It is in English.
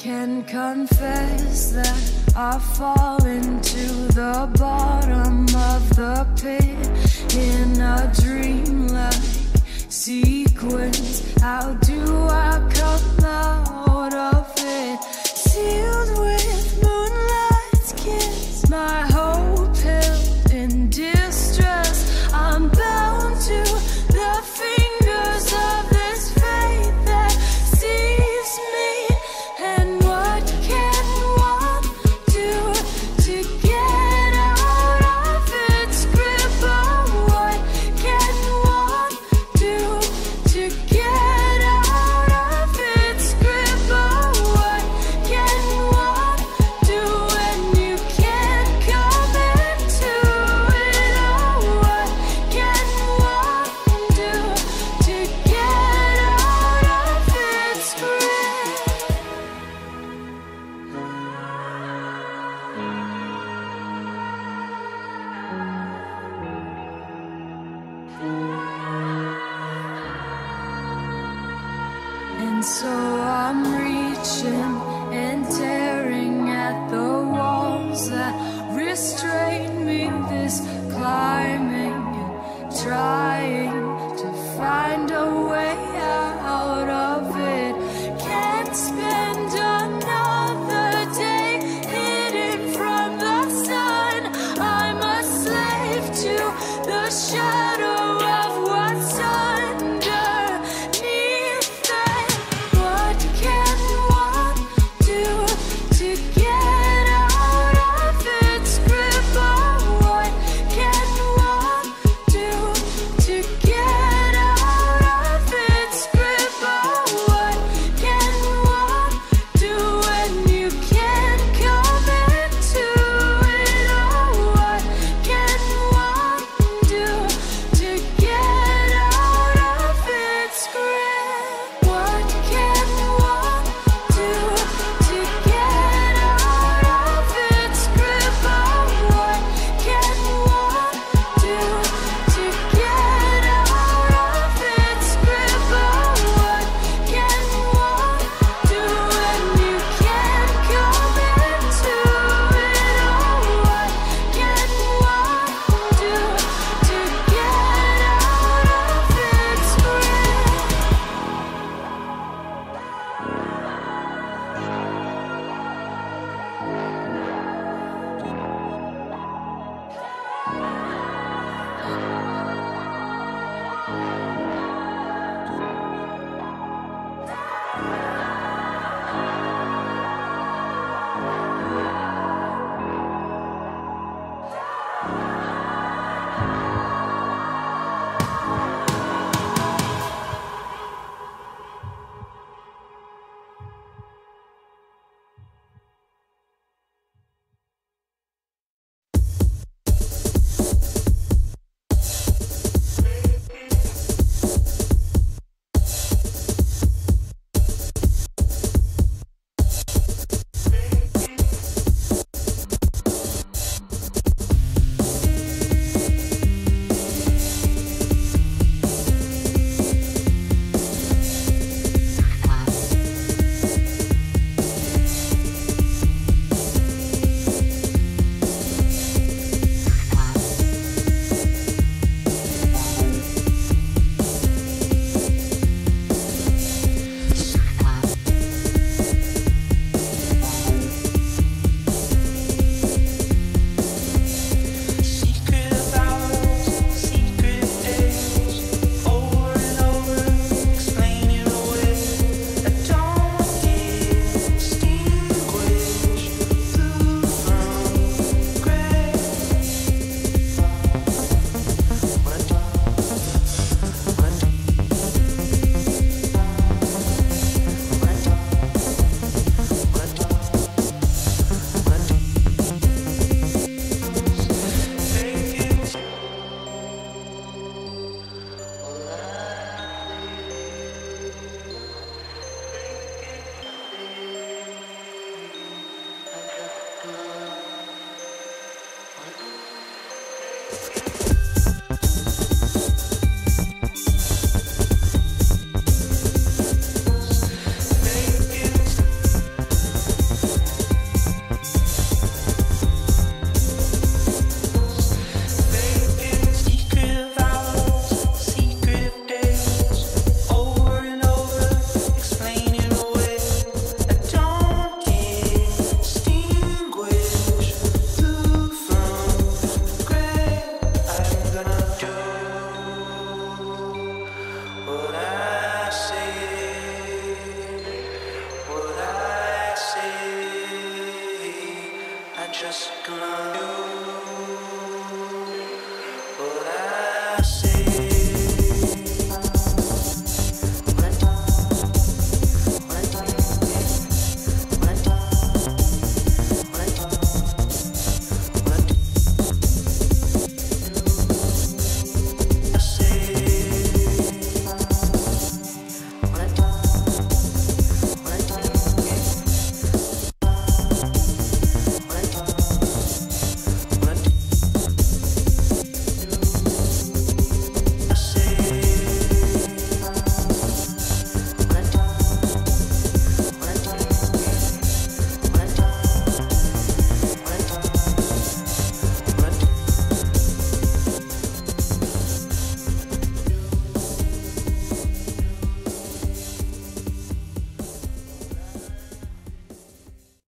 can confess that I've fallen to the bottom of the pit in a dreamlike sequence. How do I come out? And so I'm reaching and tearing at the walls that restrain me. This climbing and trying to find a way.